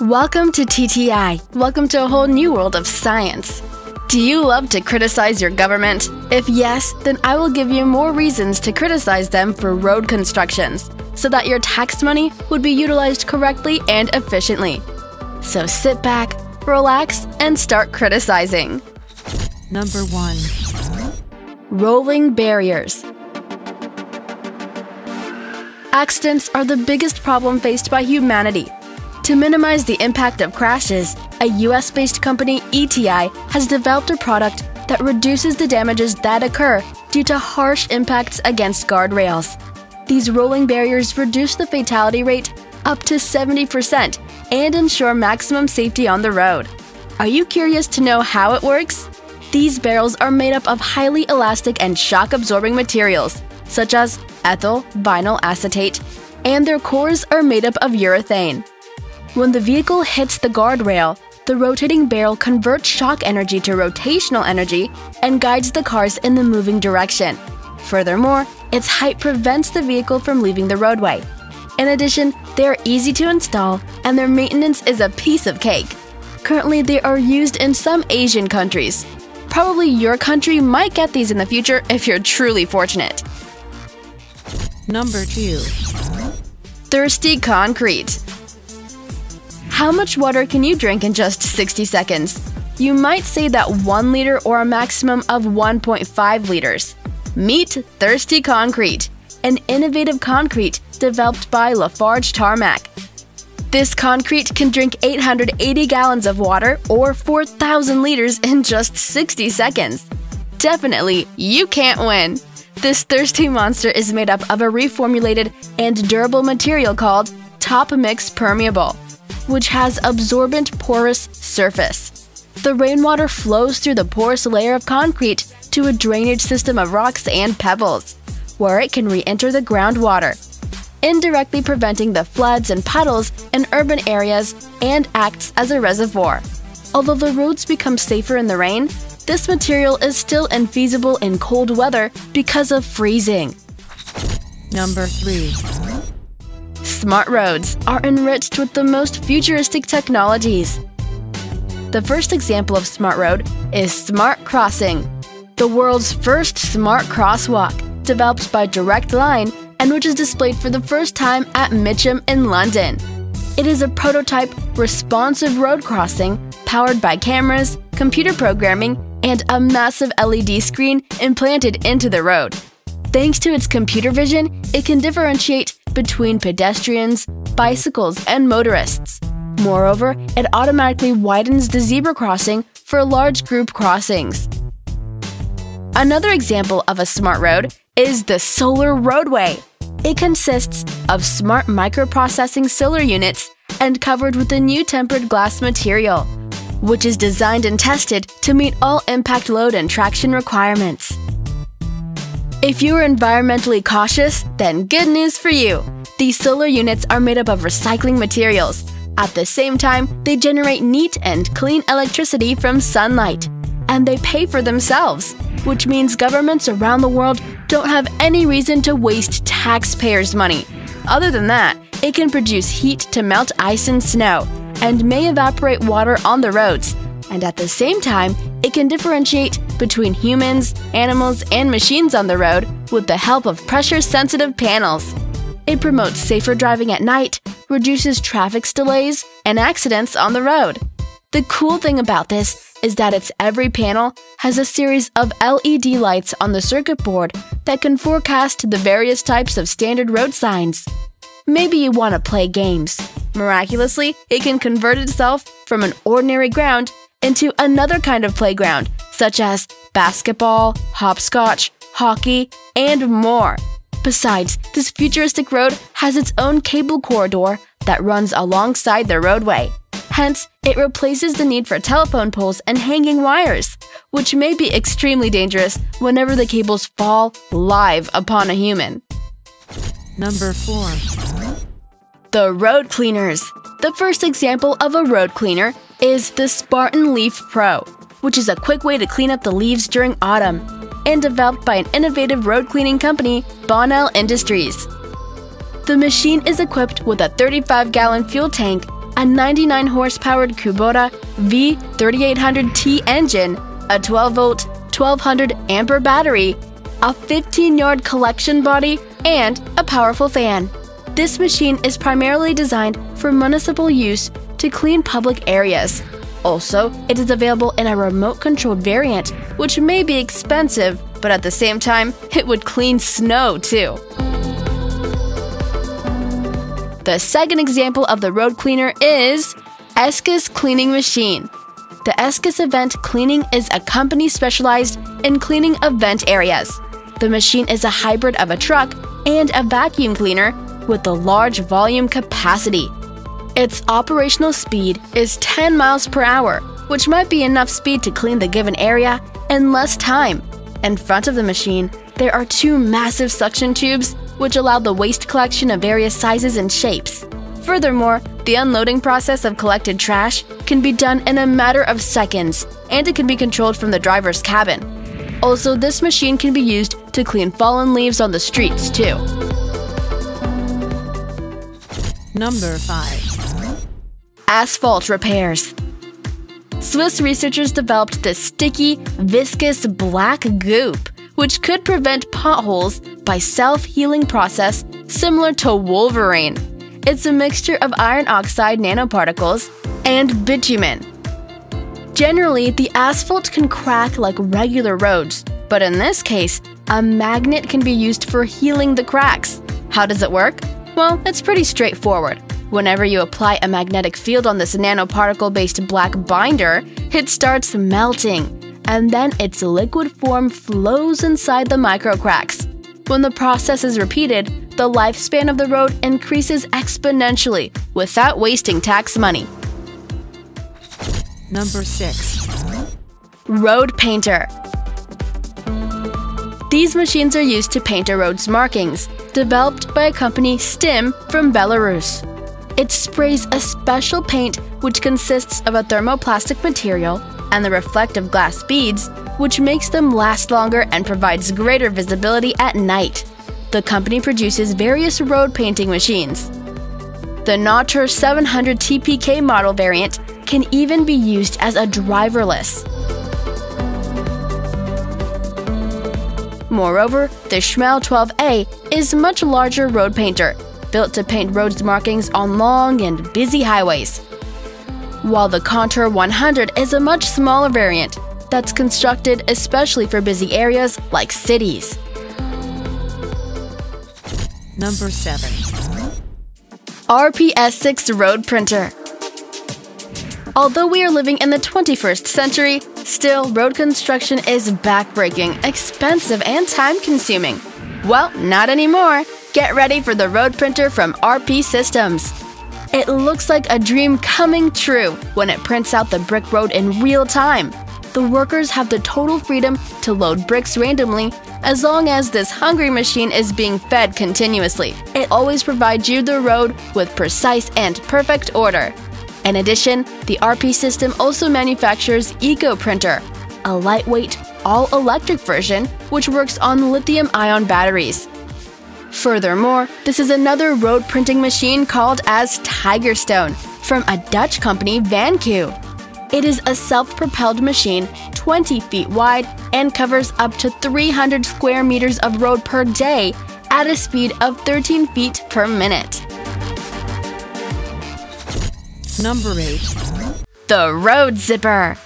Welcome to TTI. Welcome to a whole new world of science. Do you love to criticize your government? If yes, then I will give you more reasons to criticize them for road constructions so that your tax money would be utilized correctly and efficiently. So sit back, relax, and start criticizing. Number 1. Rolling barriers. Accidents are the biggest problem faced by humanity. To minimize the impact of crashes, a US based company, ETI, has developed a product that reduces the damages that occur due to harsh impacts against guardrails. These rolling barriers reduce the fatality rate up to 70% and ensure maximum safety on the road. Are you curious to know how it works? These barrels are made up of highly elastic and shock absorbing materials, such as ethyl vinyl acetate, and their cores are made up of urethane. When the vehicle hits the guardrail, the rotating barrel converts shock energy to rotational energy and guides the cars in the moving direction. Furthermore, its height prevents the vehicle from leaving the roadway. In addition, they are easy to install and their maintenance is a piece of cake. Currently, they are used in some Asian countries. Probably your country might get these in the future if you're truly fortunate. Number 2. Thirsty concrete. How much water can you drink in just 60 seconds? You might say that 1 liter or a maximum of 1.5 liters. Meet Thirsty Concrete, an innovative concrete developed by Lafarge Tarmac. This concrete can drink 880 gallons of water or 4,000 liters in just 60 seconds. Definitely, you can't win. This thirsty monster is made up of a reformulated and durable material called Top Mix Permeable which has absorbent porous surface. The rainwater flows through the porous layer of concrete to a drainage system of rocks and pebbles, where it can re-enter the groundwater, indirectly preventing the floods and puddles in urban areas and acts as a reservoir. Although the roads become safer in the rain, this material is still infeasible in cold weather because of freezing. Number 3. Smart roads are enriched with the most futuristic technologies. The first example of smart road is Smart Crossing, the world's first smart crosswalk, developed by Direct Line and which is displayed for the first time at Mitcham in London. It is a prototype responsive road crossing powered by cameras, computer programming, and a massive LED screen implanted into the road. Thanks to its computer vision, it can differentiate between pedestrians, bicycles, and motorists. Moreover, it automatically widens the zebra crossing for large group crossings. Another example of a smart road is the solar roadway. It consists of smart microprocessing solar units and covered with a new tempered glass material, which is designed and tested to meet all impact load and traction requirements. If you are environmentally cautious, then good news for you! These solar units are made up of recycling materials. At the same time, they generate neat and clean electricity from sunlight. And they pay for themselves, which means governments around the world don't have any reason to waste taxpayers' money. Other than that, it can produce heat to melt ice and snow, and may evaporate water on the roads. And at the same time, it can differentiate between humans, animals, and machines on the road with the help of pressure sensitive panels. It promotes safer driving at night, reduces traffic delays, and accidents on the road. The cool thing about this is that its every panel has a series of LED lights on the circuit board that can forecast the various types of standard road signs. Maybe you want to play games. Miraculously, it can convert itself from an ordinary ground into another kind of playground, such as basketball, hopscotch, hockey, and more. Besides, this futuristic road has its own cable corridor that runs alongside the roadway. Hence, it replaces the need for telephone poles and hanging wires, which may be extremely dangerous whenever the cables fall live upon a human. Number 4. The Road Cleaners. The first example of a road cleaner is the Spartan Leaf Pro, which is a quick way to clean up the leaves during autumn, and developed by an innovative road cleaning company, Bonnell Industries. The machine is equipped with a 35 gallon fuel tank a 99 horsepower Kubota V3800T engine, a 12 volt, 1200 ampere battery, a 15 yard collection body, and a powerful fan. This machine is primarily designed for municipal use to clean public areas. Also, it is available in a remote controlled variant, which may be expensive, but at the same time, it would clean snow too. The second example of the road cleaner is Eskes Cleaning Machine. The Eskes Event Cleaning is a company specialized in cleaning event areas. The machine is a hybrid of a truck and a vacuum cleaner with a large volume capacity. Its operational speed is 10 miles per hour, which might be enough speed to clean the given area in less time. In front of the machine, there are two massive suction tubes which allow the waste collection of various sizes and shapes. Furthermore, the unloading process of collected trash can be done in a matter of seconds, and it can be controlled from the driver's cabin. Also, this machine can be used to clean fallen leaves on the streets, too. Number 5. Asphalt repairs. Swiss researchers developed this sticky, viscous black goop, which could prevent potholes by self-healing process similar to Wolverine. It's a mixture of iron oxide nanoparticles and bitumen. Generally, the asphalt can crack like regular roads, but in this case, a magnet can be used for healing the cracks. How does it work? Well, it's pretty straightforward. Whenever you apply a magnetic field on this nanoparticle based black binder, it starts melting, and then its liquid form flows inside the microcracks. When the process is repeated, the lifespan of the road increases exponentially without wasting tax money. Number 6. Road Painter These machines are used to paint a road's markings, developed by a company Stim from Belarus. It sprays a special paint which consists of a thermoplastic material and the reflective glass beads, which makes them last longer and provides greater visibility at night. The company produces various road painting machines. The Nauter 700 TPK model variant can even be used as a driverless. Moreover, the Schmel 12A is much larger road painter, built to paint roads markings on long and busy highways. While the Contour 100 is a much smaller variant that's constructed especially for busy areas like cities. Number 7. RPS6 Road Printer Although we are living in the 21st century, still, road construction is backbreaking, expensive, and time consuming. Well, not anymore. Get ready for the road printer from RP Systems. It looks like a dream coming true when it prints out the brick road in real time. The workers have the total freedom to load bricks randomly as long as this hungry machine is being fed continuously. It always provides you the road with precise and perfect order. In addition, the RP system also manufactures Eco Printer, a lightweight, all electric version which works on lithium ion batteries. Furthermore, this is another road printing machine called as Tigerstone from a Dutch company Vanku. It is a self propelled machine 20 feet wide and covers up to 300 square meters of road per day at a speed of 13 feet per minute. Number 8. The Road Zipper.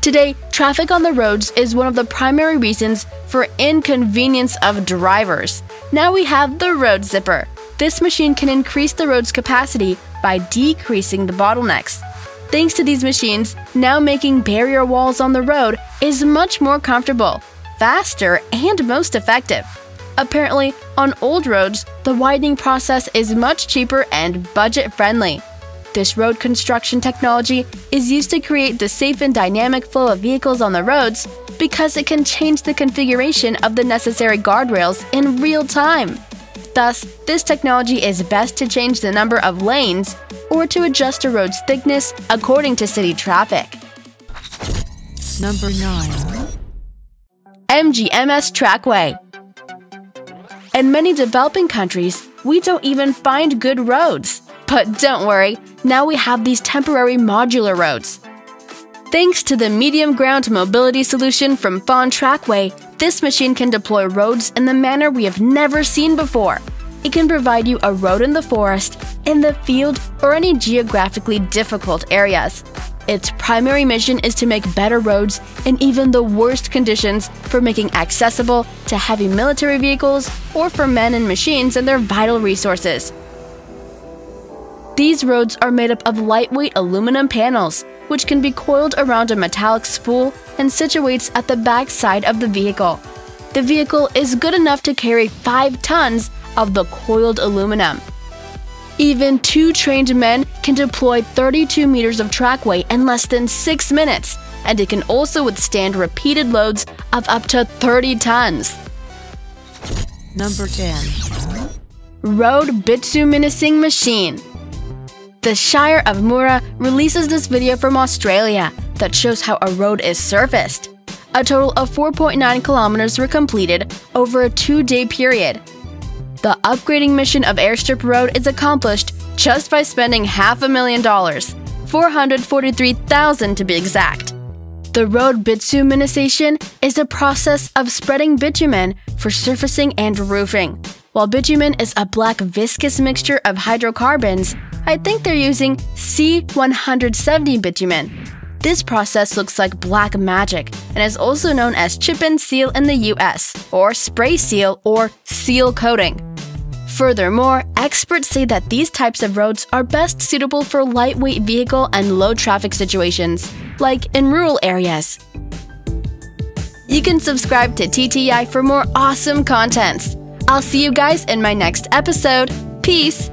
Today, traffic on the roads is one of the primary reasons for inconvenience of drivers. Now we have the Road Zipper. This machine can increase the road's capacity by decreasing the bottlenecks. Thanks to these machines, now making barrier walls on the road is much more comfortable, faster, and most effective. Apparently, on old roads, the widening process is much cheaper and budget friendly. This road construction technology is used to create the safe and dynamic flow of vehicles on the roads because it can change the configuration of the necessary guardrails in real time. Thus, this technology is best to change the number of lanes or to adjust a road's thickness according to city traffic. Number 9. MGMS Trackway In many developing countries, we don't even find good roads. But don't worry, now we have these temporary modular roads. Thanks to the medium ground mobility solution from Faun Trackway, this machine can deploy roads in the manner we have never seen before. It can provide you a road in the forest, in the field, or any geographically difficult areas. Its primary mission is to make better roads in even the worst conditions for making accessible to heavy military vehicles or for men and machines and their vital resources. These roads are made up of lightweight aluminum panels, which can be coiled around a metallic spool and situates at the back side of the vehicle. The vehicle is good enough to carry 5 tons of the coiled aluminum. Even two trained men can deploy 32 meters of trackway in less than 6 minutes, and it can also withstand repeated loads of up to 30 tons. Number 10. Road bituminizing machine. The Shire of Moora releases this video from Australia that shows how a road is surfaced. A total of 4.9 kilometers were completed over a two day period. The upgrading mission of Airstrip Road is accomplished just by spending half a million dollars, 443,000 to be exact. The road bituminization is a process of spreading bitumen for surfacing and roofing. While bitumen is a black viscous mixture of hydrocarbons, I think they're using C170 bitumen. This process looks like black magic and is also known as chip and seal in the US, or spray seal or seal coating. Furthermore, experts say that these types of roads are best suitable for lightweight vehicle and low traffic situations, like in rural areas. You can subscribe to TTI for more awesome contents. I'll see you guys in my next episode. Peace!